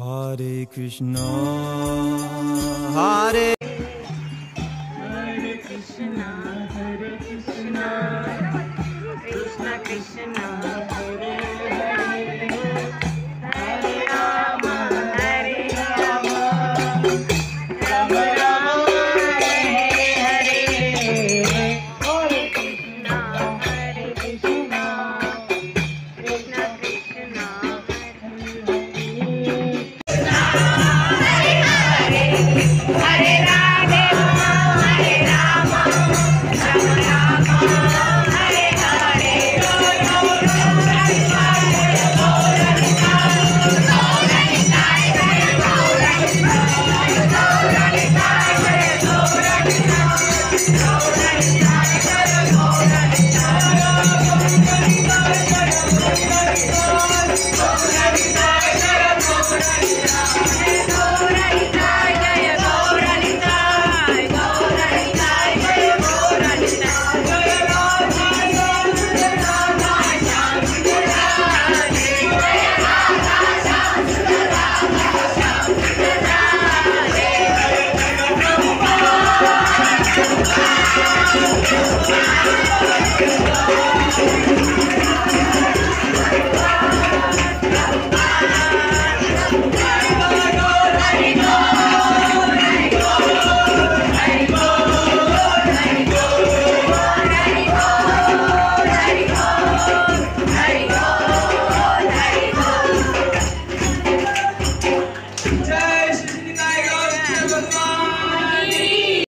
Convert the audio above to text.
Hare Krishna, Hare Hare Krishna, Hare Krishna, Krishna Krishna, Gracias.